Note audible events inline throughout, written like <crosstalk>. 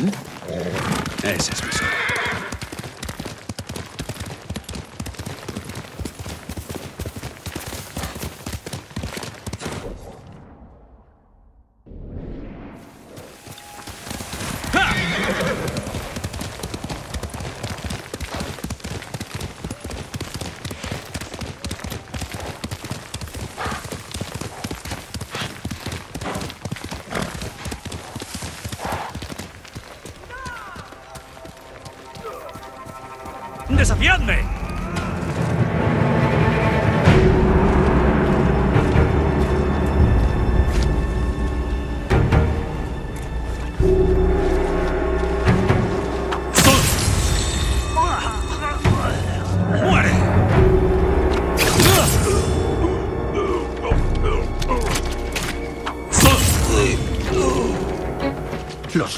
Hum? É, é essas pessoas.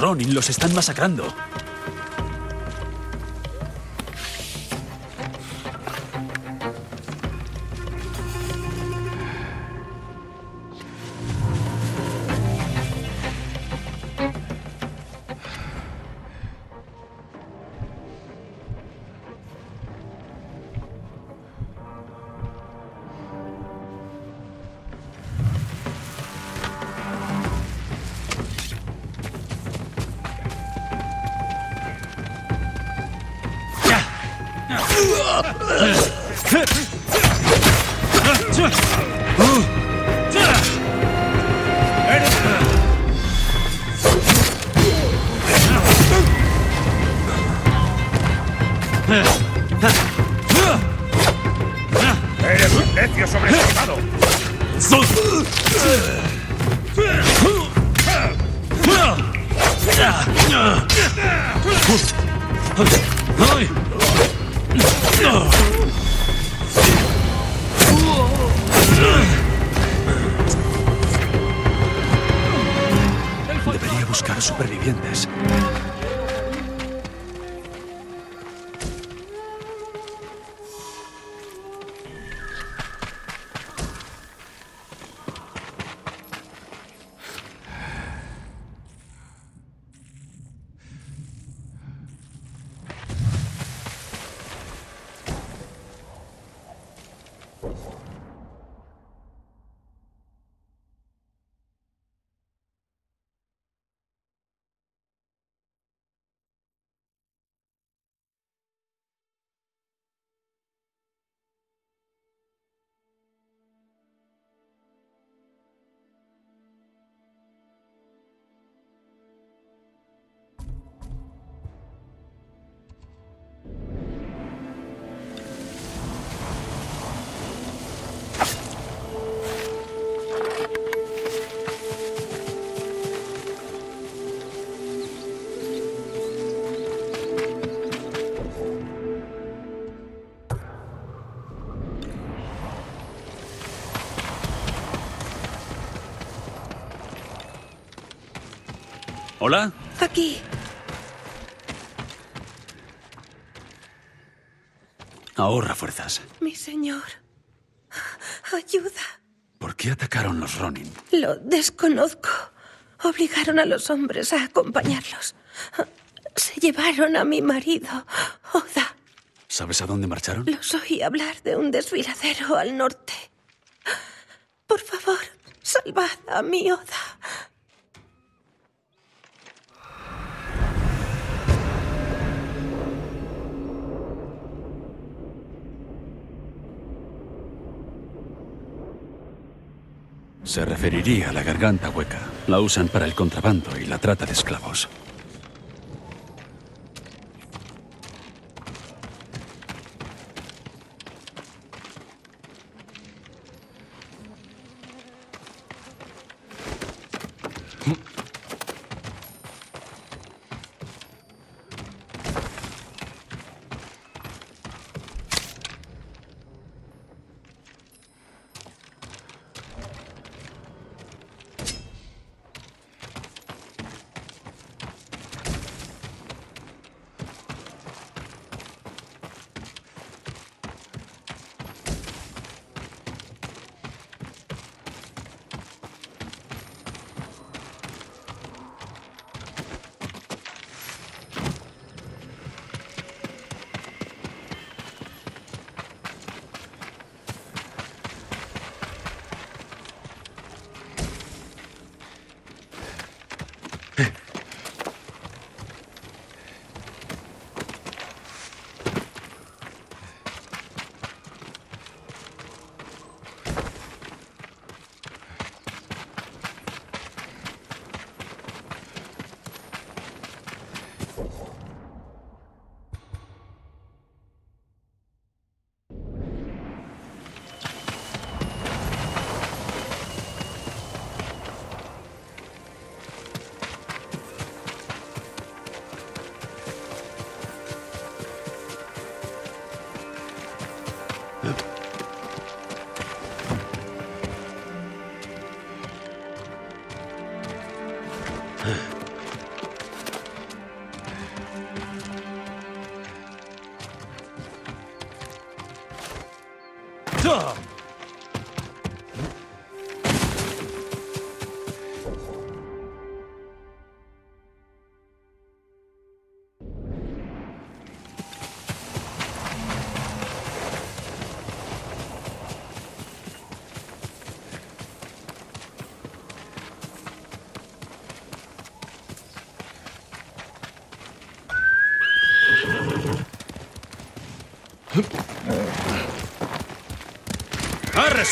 Ronin los están masacrando. 去！去！嗯 ¿Hola? Aquí. Ahorra fuerzas. Mi señor. Ayuda. ¿Por qué atacaron los Ronin? Lo desconozco. Obligaron a los hombres a acompañarlos. Se llevaron a mi marido, Oda. ¿Sabes a dónde marcharon? Los oí hablar de un desfiladero al norte. Por favor, salvad a mi Oda. Se referiría a la garganta hueca. La usan para el contrabando y la trata de esclavos.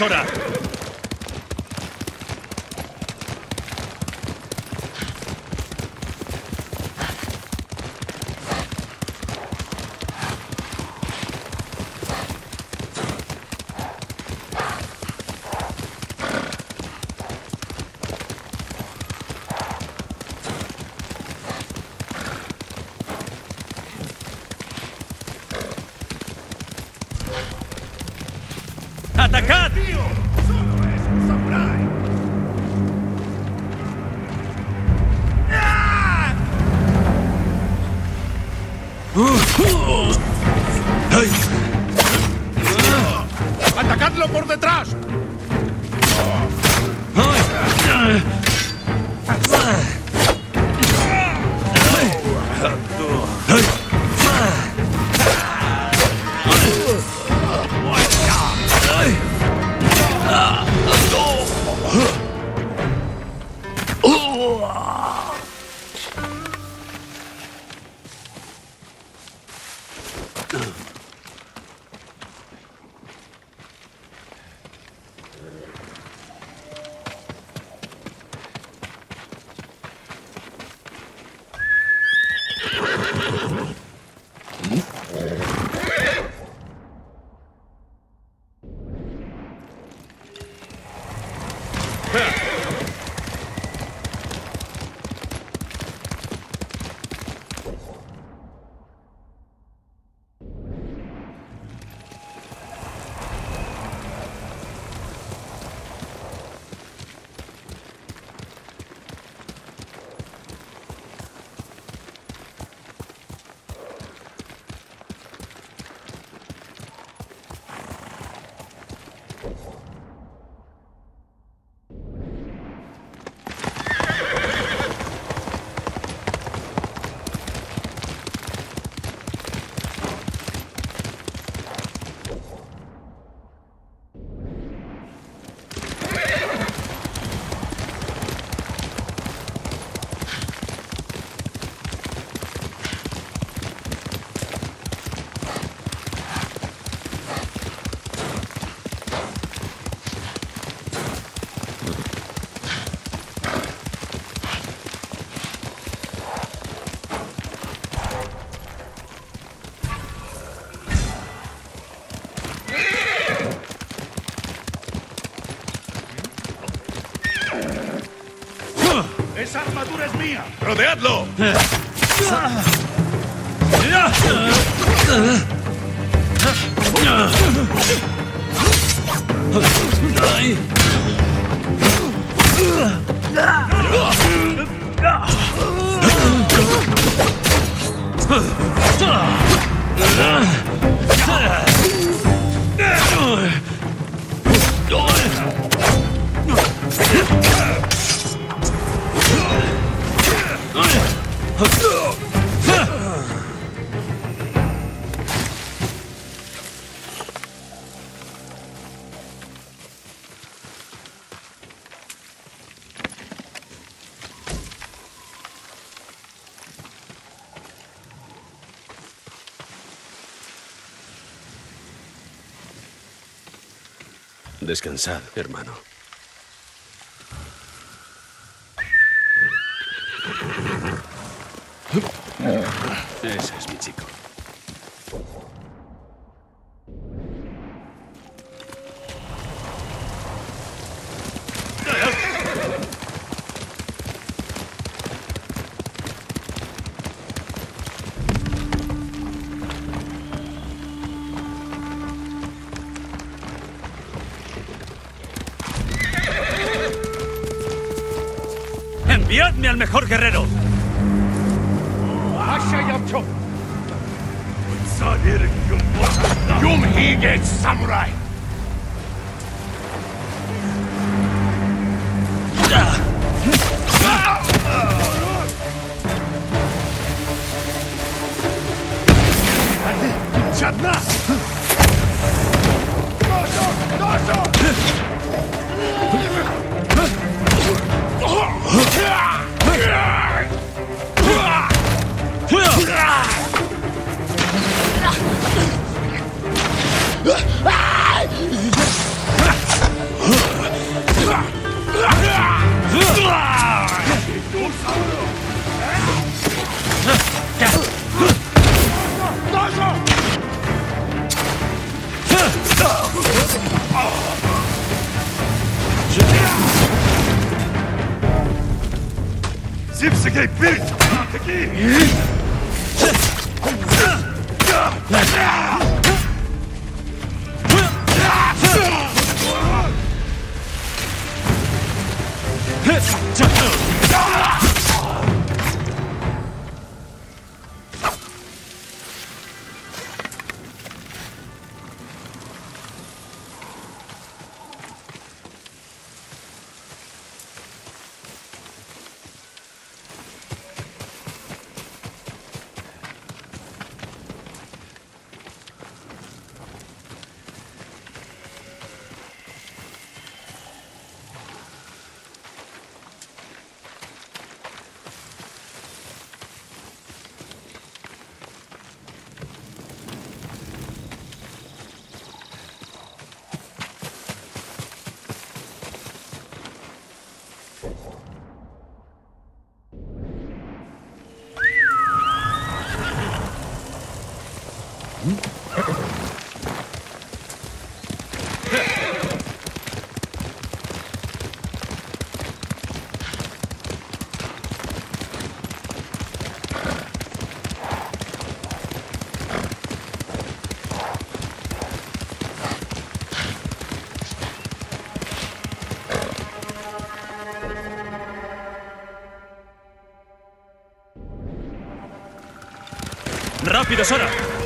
¡Arre, ¡Atacadlo por detrás! ¡Esa armadura es mía! ¡Rodeadlo! <laughs> Descansad, hermano. Mejor guerrero! Yumhige Samurai! ¡Rápido, Sora!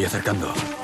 Voy acercando.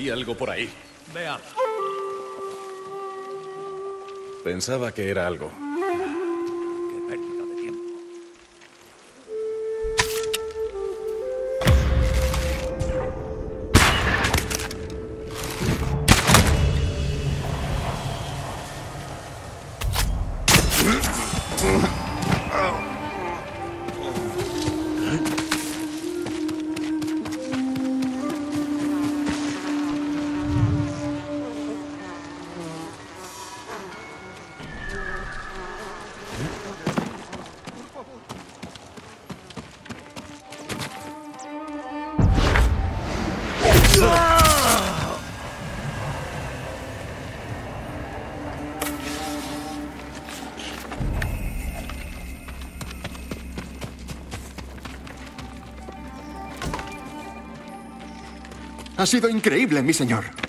Oí algo por ahí. Veamos. Pensaba que era algo. Ha sido increíble, mi señor.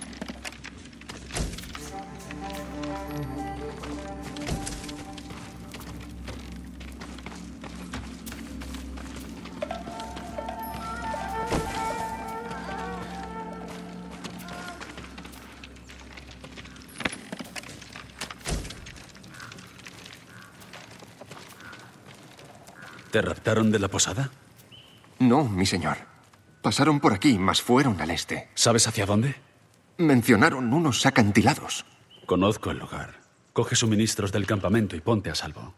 ¿Te raptaron de la posada? No, mi señor. Pasaron por aquí, mas fueron al este. ¿Sabes hacia dónde? Mencionaron unos acantilados. Conozco el lugar. Coge suministros del campamento y ponte a salvo.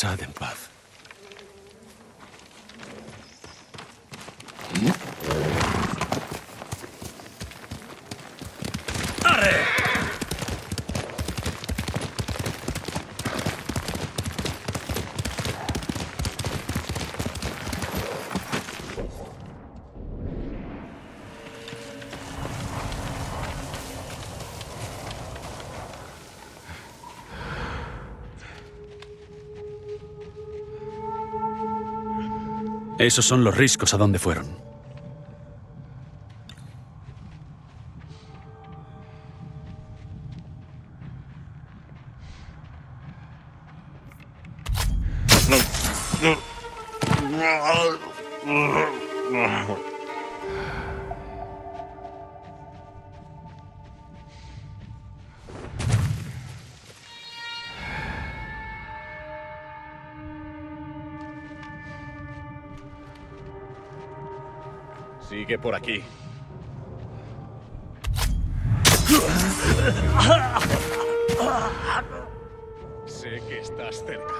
Descansad en paz. Esos son los riscos a donde fueron. Por aquí. Sé que estás cerca.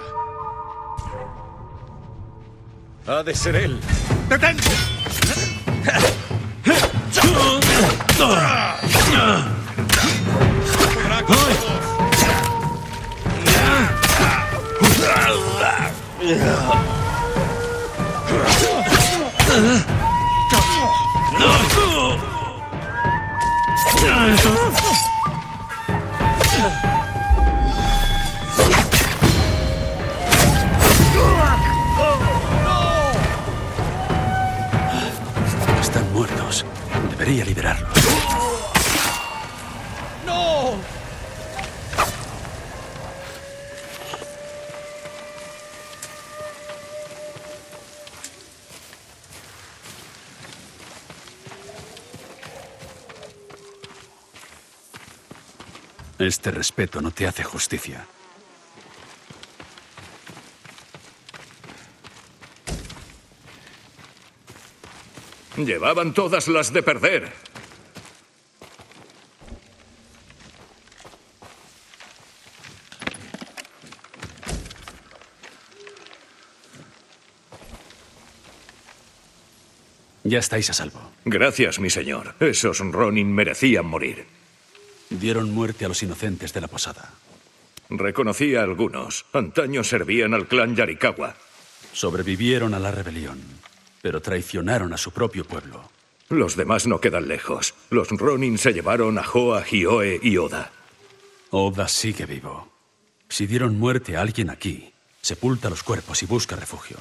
Ha de ser él. ¡Detente! Este respeto no te hace justicia. Llevaban todas las de perder. Ya estáis a salvo. Gracias, mi señor. Esos Ronin merecían morir. Dieron muerte a los inocentes de la posada. Reconocí a algunos. Antaño servían al clan Yarikawa. Sobrevivieron a la rebelión, pero traicionaron a su propio pueblo. Los demás no quedan lejos. Los Ronin se llevaron a Hoa, Hioe y Oda. Oda sigue vivo. Si dieron muerte a alguien aquí, sepulta los cuerpos y busca refugio.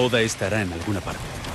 Oda estará en alguna parte.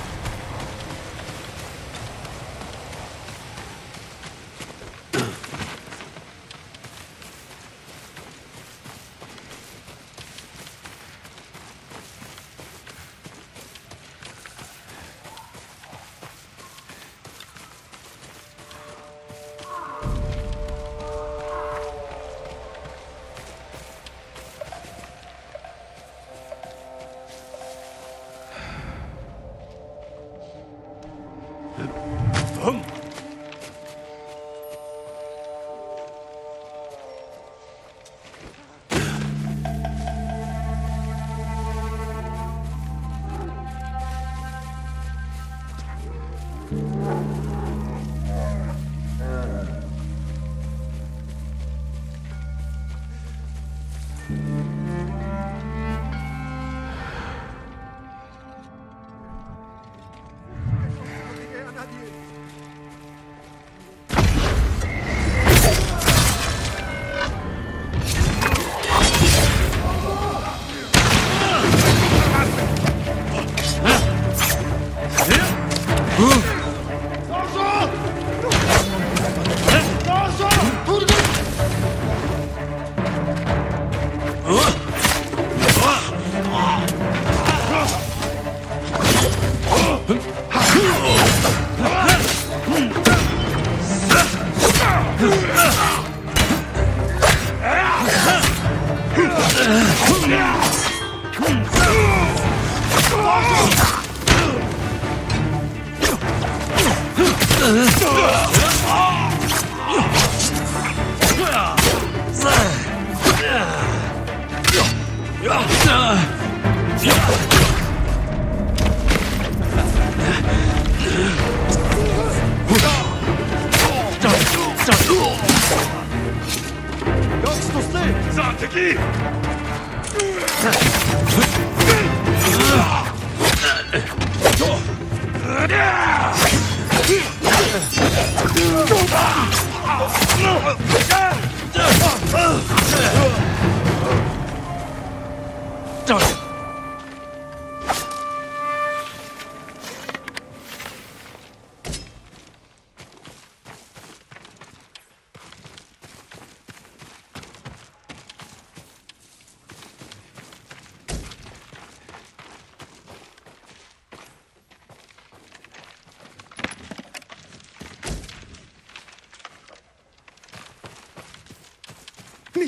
Santiki! Don't!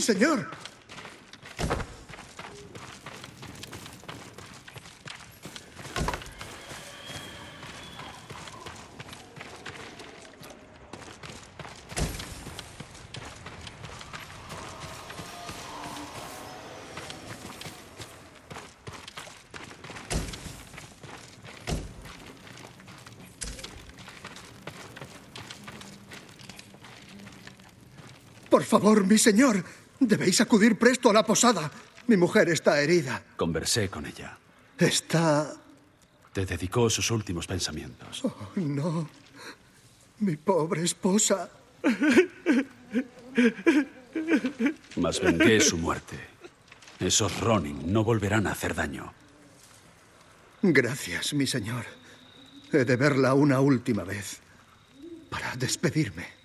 Señor. Por favor, mi señor, debéis acudir presto a la posada. Mi mujer está herida. Conversé con ella. Está... Te dedicó sus últimos pensamientos. Oh, no. Mi pobre esposa. Mas vengué su muerte. Esos Ronin no volverán a hacer daño. Gracias, mi señor. He de verla una última vez para despedirme.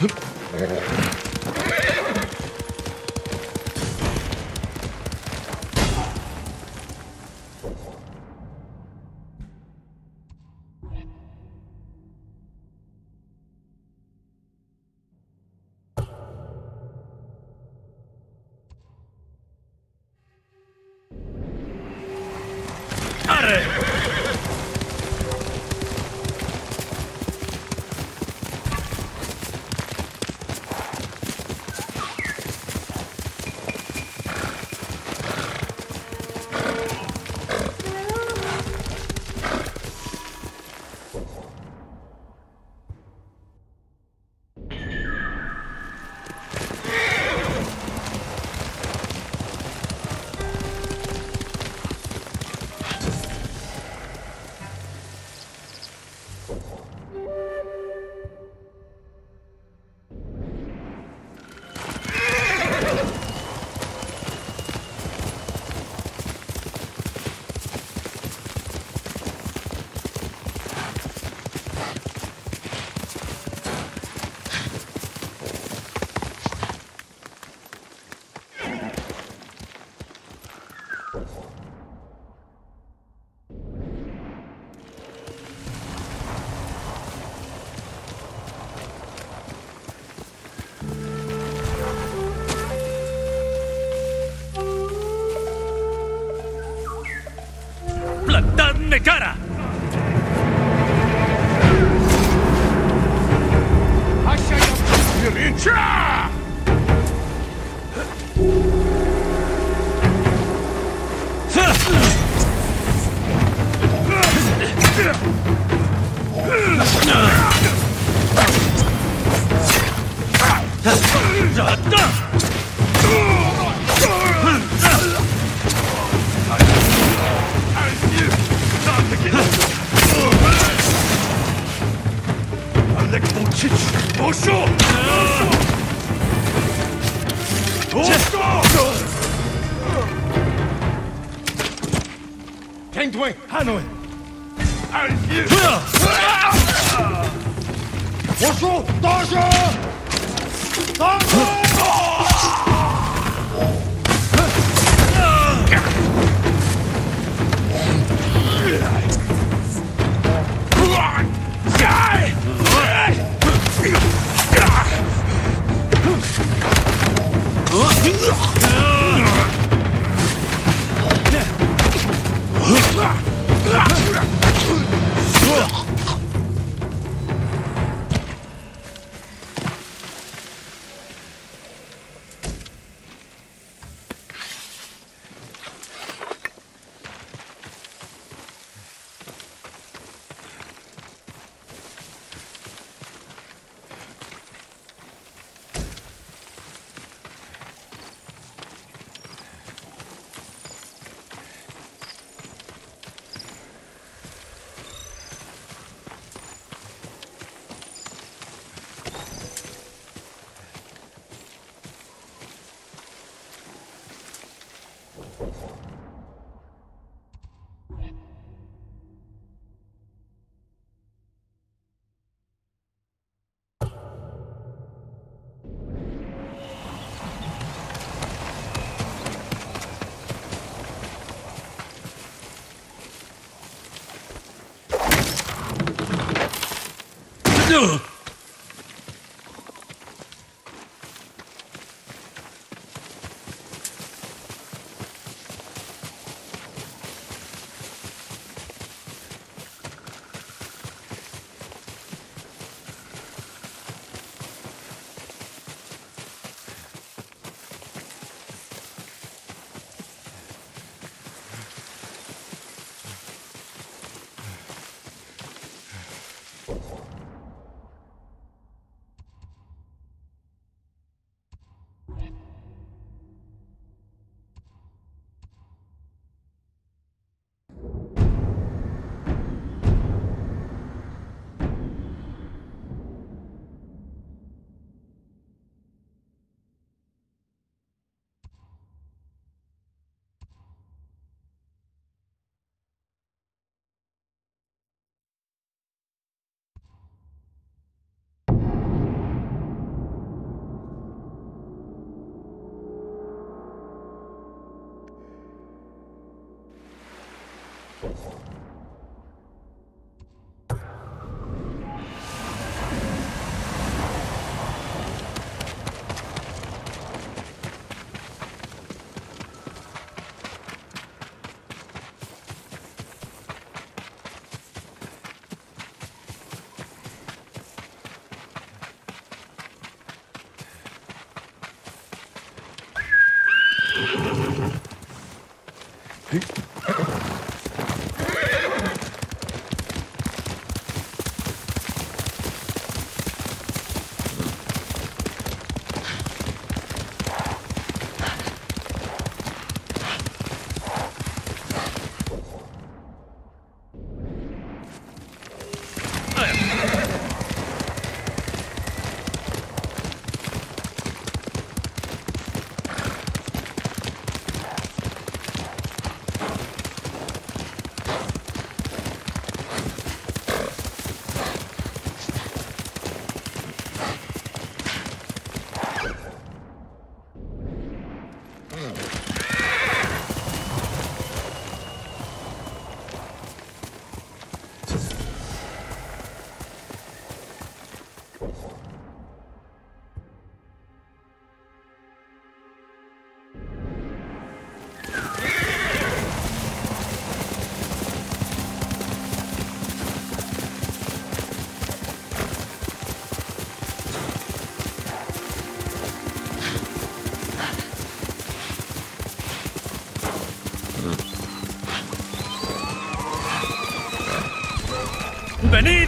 Hıh.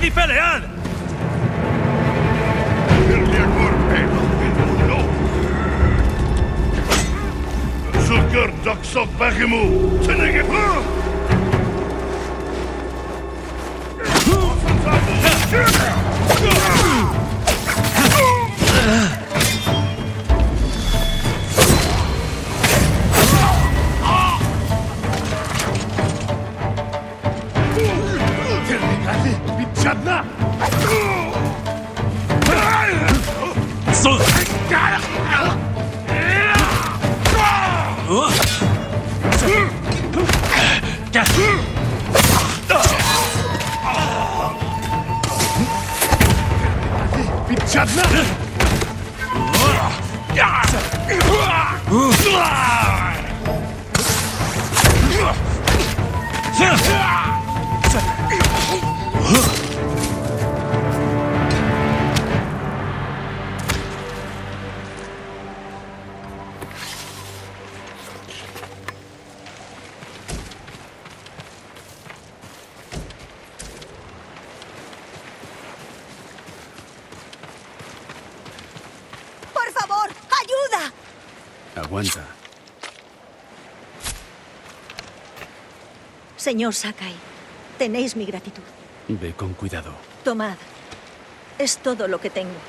di pelear. Zulker daksok bagimo. Tenege. Señor Sakai, tenéis mi gratitud. Ve con cuidado. Tomad. Es todo lo que tengo.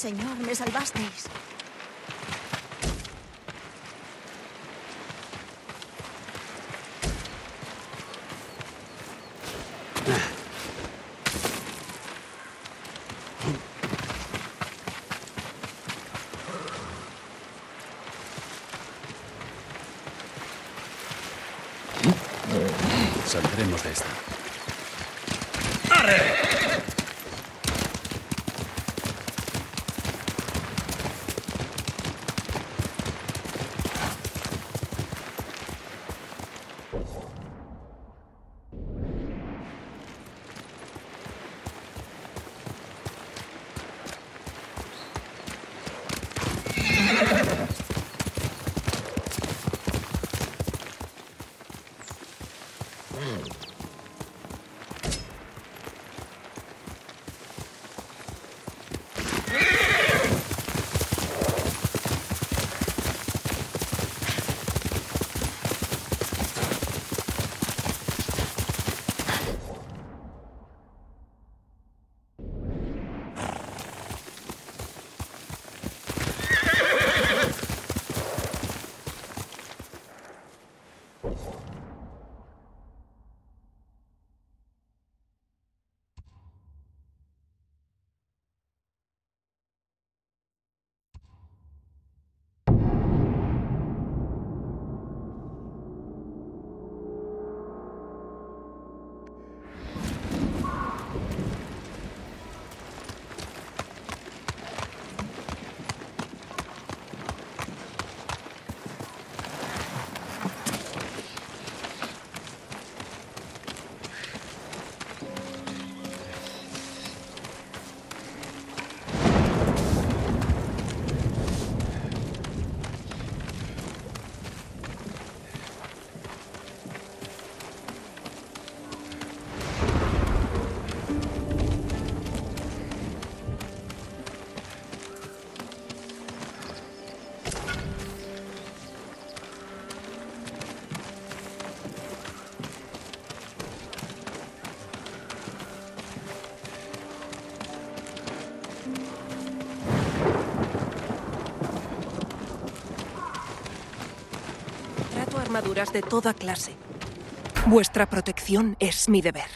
Señor, me salvasteis. Armaduras de toda clase. Vuestra protección es mi deber.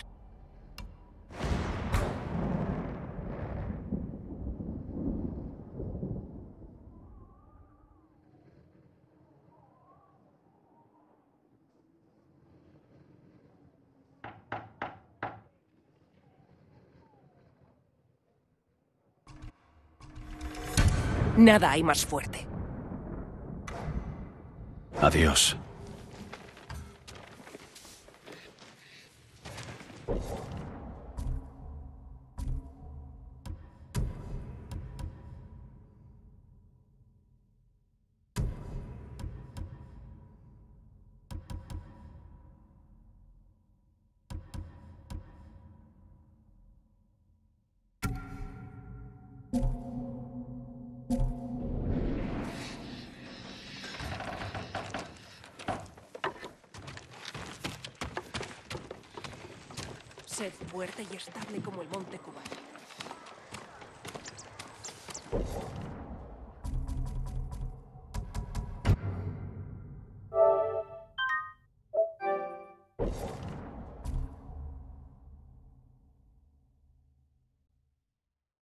Nada hay más fuerte. Adiós. Fuerte y estable como el monte cubano.